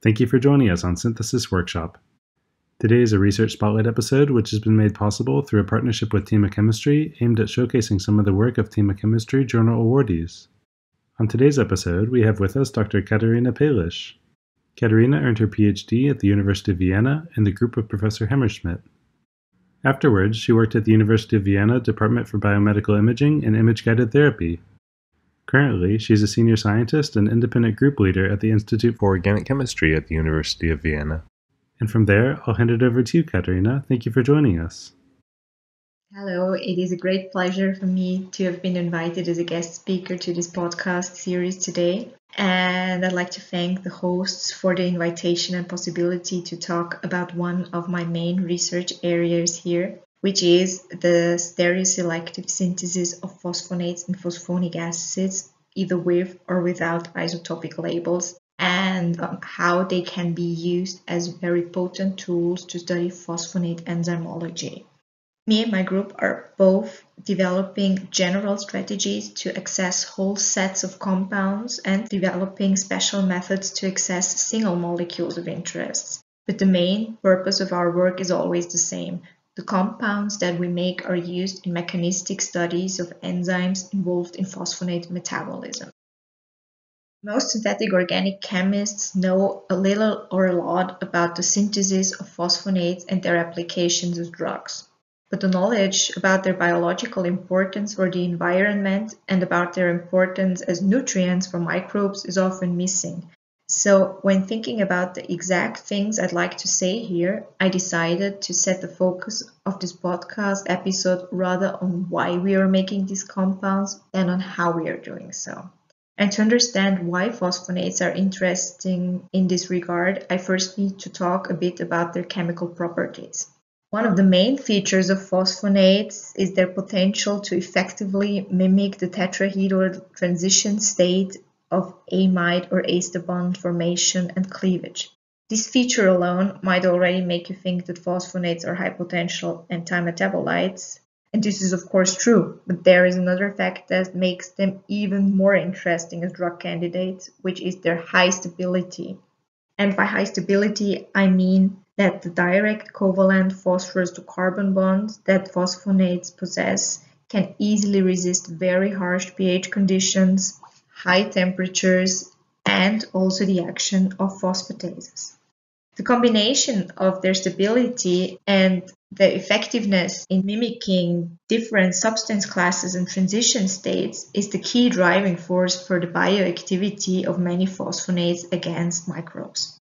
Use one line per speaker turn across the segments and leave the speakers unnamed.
Thank you for joining us on Synthesis Workshop. Today is a Research Spotlight episode, which has been made possible through a partnership with Thieme Chemistry aimed at showcasing some of the work of Thieme Chemistry journal awardees. On today's episode, we have with us Dr. Katharina Pallitsch. Katharina earned her PhD at the University of Vienna in the group of Professor Hammerschmidt. Afterwards, she worked at the University of Vienna Department for Biomedical Imaging and Image Guided Therapy, Currently, she's a senior scientist and independent group leader at the Institute for Organic Chemistry at the University of Vienna. And from there, I'll hand it over to you, Katharina. Thank you for joining us.
Hello, it is a great pleasure for me to have been invited as a guest speaker to this podcast series today. And I'd like to thank the hosts for the invitation and possibility to talk about one of my main research areas here, which is the stereoselective synthesis of phosphonates and phosphonic acids, either with or without isotopic labels, and um, how they can be used as very potent tools to study phosphonate enzymology. Me and my group are both developing general strategies to access whole sets of compounds and developing special methods to access single molecules of interest. But the main purpose of our work is always the same the compounds that we make are used in mechanistic studies of enzymes involved in phosphonate metabolism. Most synthetic organic chemists know a little or a lot about the synthesis of phosphonates and their applications as drugs. But the knowledge about their biological importance for the environment and about their importance as nutrients for microbes is often missing, so when thinking about the exact things I'd like to say here, I decided to set the focus of this podcast episode rather on why we are making these compounds than on how we are doing so. And to understand why phosphonates are interesting in this regard, I first need to talk a bit about their chemical properties. One of the main features of phosphonates is their potential to effectively mimic the tetrahedral transition state of amide or ester bond formation and cleavage. This feature alone might already make you think that phosphonates are high potential antimetabolites, and this is of course true, but there is another fact that makes them even more interesting as drug candidates, which is their high stability. And by high stability, I mean that the direct covalent phosphorus to carbon bonds that phosphonates possess can easily resist very harsh pH conditions high temperatures, and also the action of phosphatases. The combination of their stability and the effectiveness in mimicking different substance classes and transition states is the key driving force for the bioactivity of many phosphonates against microbes.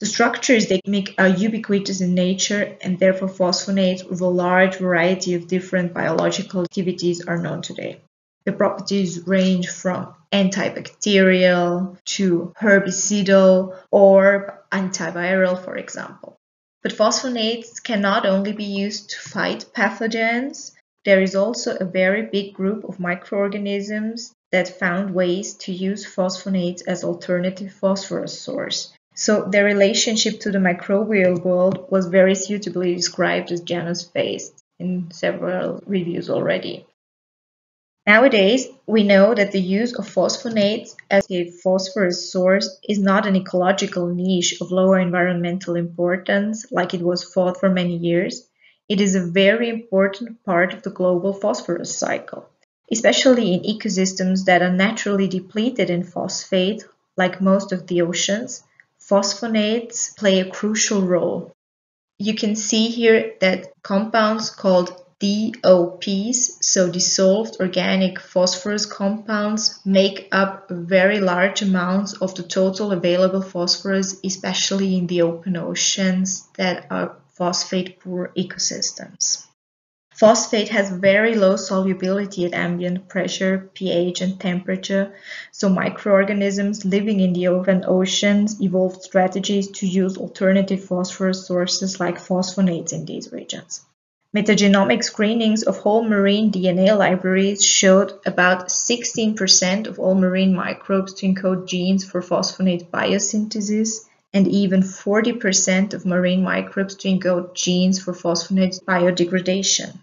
The structures they uh, make are ubiquitous in nature and therefore phosphonates with a large variety of different biological activities are known today. The properties range from antibacterial to herbicidal or antiviral, for example. But phosphonates can not only be used to fight pathogens, there is also a very big group of microorganisms that found ways to use phosphonates as alternative phosphorus source. So their relationship to the microbial world was very suitably described as Janus-faced in several reviews already. Nowadays, we know that the use of phosphonates as a phosphorus source is not an ecological niche of lower environmental importance like it was thought for many years. It is a very important part of the global phosphorus cycle, especially in ecosystems that are naturally depleted in phosphate, like most of the oceans. Phosphonates play a crucial role. You can see here that compounds called DOPs, so dissolved organic phosphorus compounds, make up very large amounts of the total available phosphorus, especially in the open oceans that are phosphate-poor ecosystems. Phosphate has very low solubility at ambient pressure, pH, and temperature, so microorganisms living in the open oceans evolved strategies to use alternative phosphorus sources like phosphonates in these regions. Metagenomic screenings of whole marine DNA libraries showed about 16% of all marine microbes to encode genes for phosphonate biosynthesis and even 40% of marine microbes to encode genes for phosphonate biodegradation.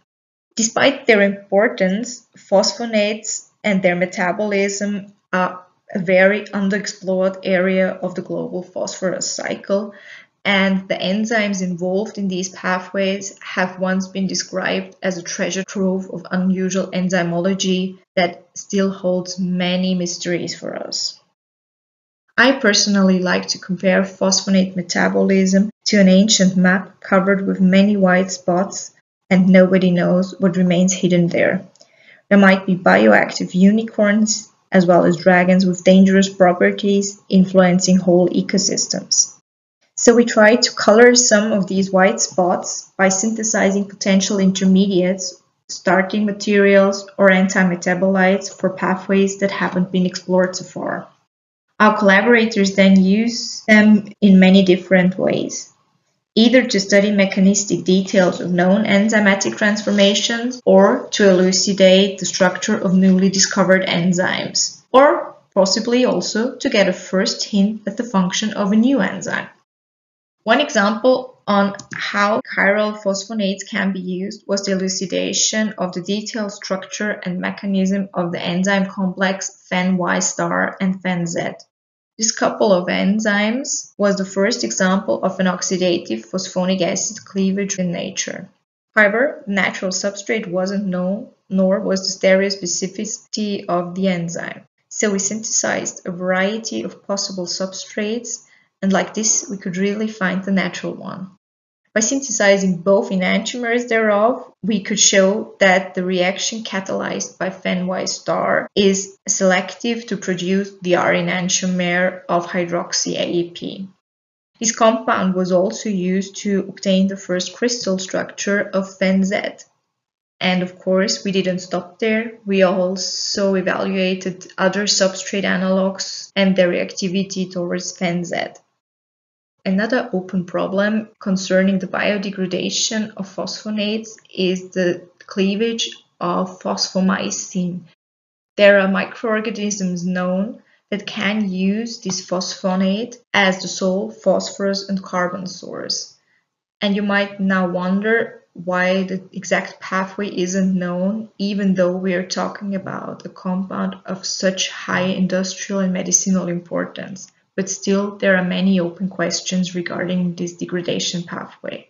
Despite their importance, phosphonates and their metabolism are a very underexplored area of the global phosphorus cycle, and the enzymes involved in these pathways have once been described as a treasure trove of unusual enzymology that still holds many mysteries for us. I personally like to compare phosphonate metabolism to an ancient map covered with many white spots and nobody knows what remains hidden there. There might be bioactive unicorns as well as dragons with dangerous properties influencing whole ecosystems. So we try to color some of these white spots by synthesizing potential intermediates, starting materials or anti-metabolites for pathways that haven't been explored so far. Our collaborators then use them in many different ways, either to study mechanistic details of known enzymatic transformations or to elucidate the structure of newly discovered enzymes, or possibly also to get a first hint at the function of a new enzyme. One example on how chiral phosphonates can be used was the elucidation of the detailed structure and mechanism of the enzyme complex PhnY star and PhnZ. This couple of enzymes was the first example of an oxidative phosphonic acid cleavage in nature. However, natural substrate wasn't known, nor was the stereospecificity of the enzyme. So we synthesized a variety of possible substrates and like this we could really find the natural one. By synthesizing both enantiomers thereof, we could show that the reaction catalyzed by PhnY star is selective to produce the R enantiomer of hydroxy AEP. This compound was also used to obtain the first crystal structure of PhnZ. And of course, we didn't stop there. We also evaluated other substrate analogs and their reactivity towards PhnZ. Another open problem concerning the biodegradation of phosphonates is the cleavage of fosfomycin. There are microorganisms known that can use this phosphonate as the sole phosphorus and carbon source. And you might now wonder why the exact pathway isn't known, even though we are talking about a compound of such high industrial and medicinal importance but still there are many open questions regarding this degradation pathway.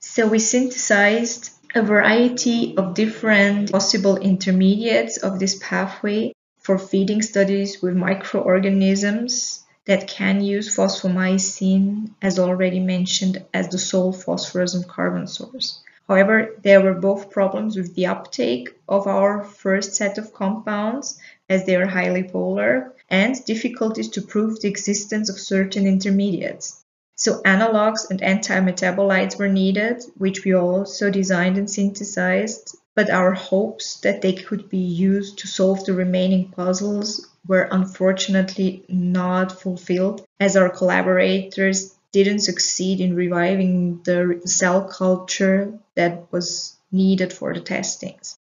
So we synthesized a variety of different possible intermediates of this pathway for feeding studies with microorganisms that can use fosfomycin, as already mentioned, as the sole phosphorus and carbon source. However, there were both problems with the uptake of our first set of compounds, as they are highly polar, and difficulties to prove the existence of certain intermediates. So analogs and anti-metabolites were needed, which we also designed and synthesized, but our hopes that they could be used to solve the remaining puzzles were unfortunately not fulfilled as our collaborators didn't succeed in reviving the cell culture that was needed for the testings.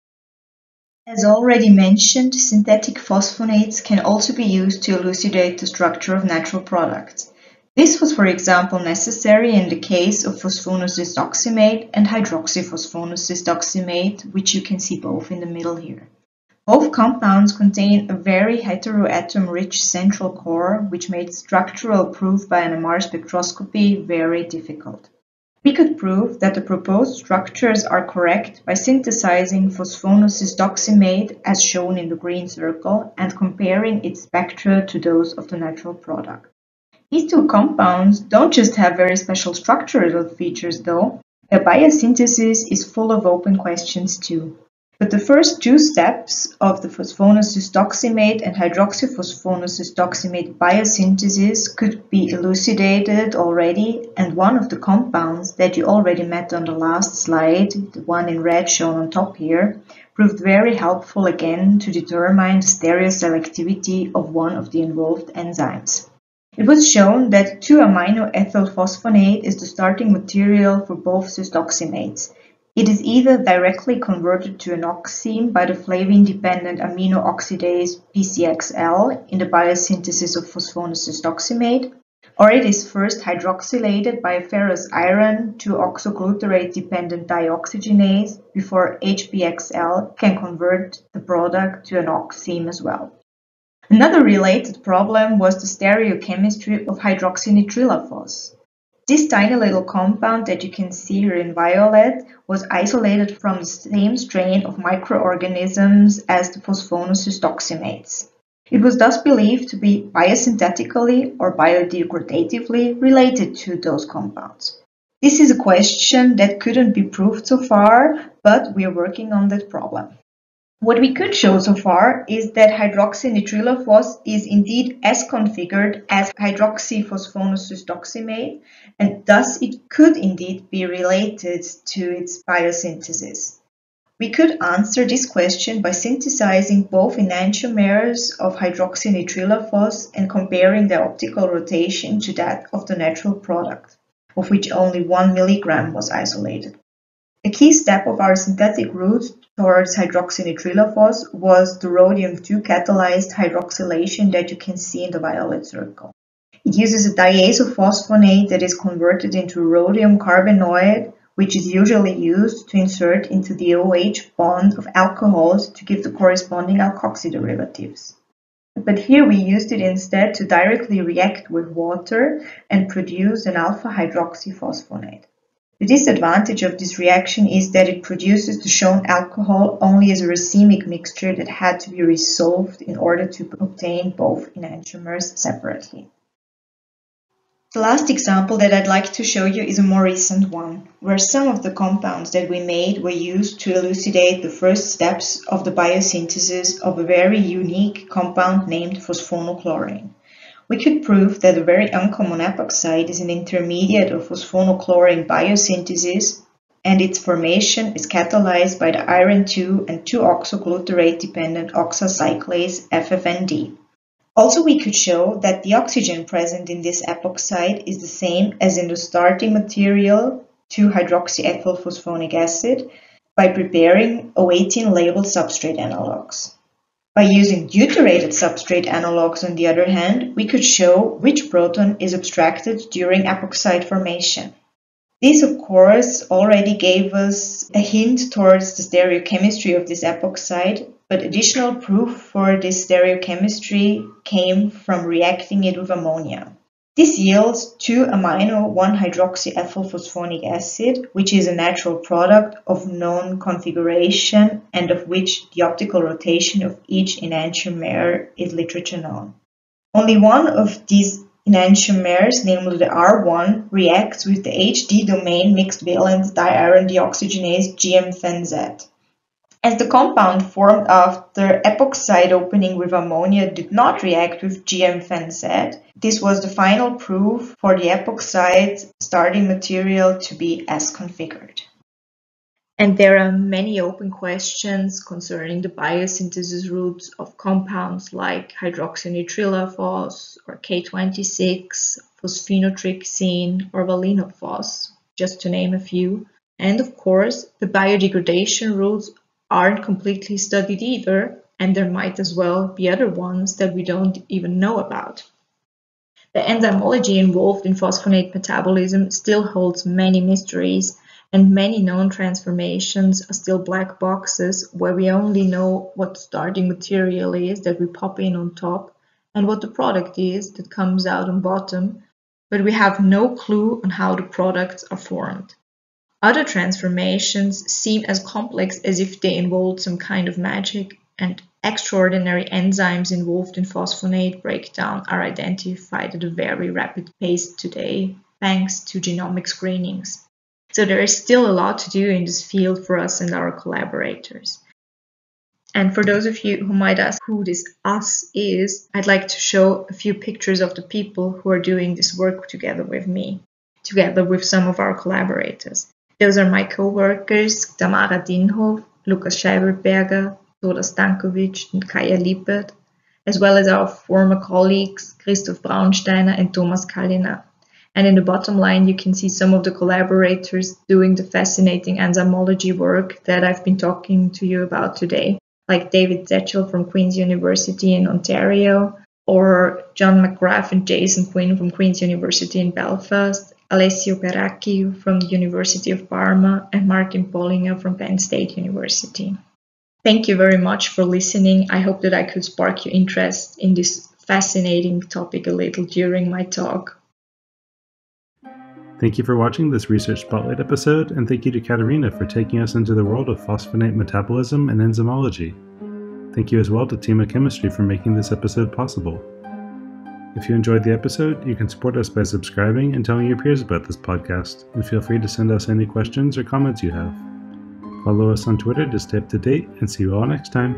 As already mentioned, synthetic phosphonates can also be used to elucidate the structure of natural products. This was for example necessary in the case of phosphonocystoximate and hydroxyphosphonocystoximate, which you can see both in the middle here. Both compounds contain a very heteroatom-rich central core, which made structural proof by NMR spectroscopy very difficult. We could prove that the proposed structures are correct by synthesizing phosphonocystoximate as shown in the green circle and comparing its spectra to those of the natural product. These two compounds don't just have very special structural features though, their biosynthesis is full of open questions too. But the first two steps of the phosphonocystoximate and hydroxyphosphonocystoximate biosynthesis could be elucidated already, and one of the compounds that you already met on the last slide, the one in red shown on top here, proved very helpful again to determine the stereoselectivity of one of the involved enzymes. It was shown that 2-aminoethylphosphonate is the starting material for both cystoximates, it is either directly converted to an oxime by the flavin-dependent amino oxidase PcxL in the biosynthesis of phosphonocystoximate, or it is first hydroxylated by a ferrous iron to oxoglutarate-dependent dioxygenase before HpxL can convert the product to an oxime as well. Another related problem was the stereochemistry of hydroxynitrilaphos. This tiny little compound that you can see here in violet was isolated from the same strain of microorganisms as the phosphonocystoximates. It was thus believed to be biosynthetically or biodegradatively related to those compounds. This is a question that couldn't be proved so far, but we are working on that problem. What we could show so far is that hydroxynitrilaphos is indeed as configured as hydroxyphosphonocystoximate, and thus it could indeed be related to its biosynthesis. We could answer this question by synthesizing both enantiomers of hydroxynitrilaphos and comparing their optical rotation to that of the natural product, of which only 1 milligram was isolated. A key step of our synthetic route towards hydroxynitrilaphos was the rhodium-2 catalyzed hydroxylation that you can see in the violet circle. It uses a diazophosphonate that is converted into rhodium carbenoid, which is usually used to insert into the OH bond of alcohols to give the corresponding alkoxy derivatives. But here we used it instead to directly react with water and produce an alpha hydroxyphosphonate. The disadvantage of this reaction is that it produces the shown alcohol only as a racemic mixture that had to be resolved in order to obtain both enantiomers separately. The last example that I'd like to show you is a more recent one, where some of the compounds that we made were used to elucidate the first steps of the biosynthesis of a very unique compound named fosfonochlorin we could prove that a very uncommon epoxide is an intermediate of fosfonochlorin biosynthesis and its formation is catalyzed by the iron 2 and 2-oxoglutarate dependent oxacyclase FfnD. Also, we could show that the oxygen present in this epoxide is the same as in the starting material 2-hydroxyethyl phosphonic acid by preparing O18 labeled substrate analogs. By using deuterated substrate analogues on the other hand, we could show which proton is abstracted during epoxide formation. This of course already gave us a hint towards the stereochemistry of this epoxide, but additional proof for this stereochemistry came from reacting it with ammonia. This yields 2-amino-1-hydroxyethylphosphonic acid, which is a natural product of known configuration and of which the optical rotation of each enantiomer is literature known. Only one of these enantiomers, namely the R1, reacts with the HD domain mixed valent diiron deoxygenase GmPhnZ. As the compound formed after epoxide opening with ammonia did not react with GmPhnZ, this was the final proof for the epoxide starting material to be as configured. And there are many open questions concerning the biosynthesis routes of compounds like hydroxynitrilaphos or K26, phosphinothricin or valinophos, just to name a few. And of course, the biodegradation routes aren't completely studied either, and there might as well be other ones that we don't even know about. The enzymology involved in phosphonate metabolism still holds many mysteries, and many known transformations are still black boxes where we only know what starting material is that we pop in on top and what the product is that comes out on bottom, but we have no clue on how the products are formed. Other transformations seem as complex as if they involved some kind of magic, and extraordinary enzymes involved in phosphonate breakdown are identified at a very rapid pace today, thanks to genomic screenings. So there is still a lot to do in this field for us and our collaborators. And for those of you who might ask who this us is, I'd like to show a few pictures of the people who are doing this work together with me, together with some of our collaborators. Those are my co-workers, Tamara Dinhof, Lukas Scheibelberger, Toda Stankovic and Kaya Lippert, as well as our former colleagues, Christoph Braunsteiner and Thomas Kallina. And in the bottom line, you can see some of the collaborators doing the fascinating enzymology work that I've been talking to you about today, like David Zechel from Queen's University in Ontario, or John McGrath and Jason Quinn from Queen's University in Belfast, Alessio Peracchi from the University of Parma, and Martin Bollinger from Penn State University. Thank you very much for listening. I hope that I could spark your interest in this fascinating topic a little during my talk.
Thank you for watching this Research Spotlight episode, and thank you to Katharina for taking us into the world of phosphonate metabolism and enzymology. Thank you as well to Thieme Chemistry for making this episode possible. If you enjoyed the episode, you can support us by subscribing and telling your peers about this podcast, and feel free to send us any questions or comments you have. Follow us on Twitter to stay up to date, and see you all next time.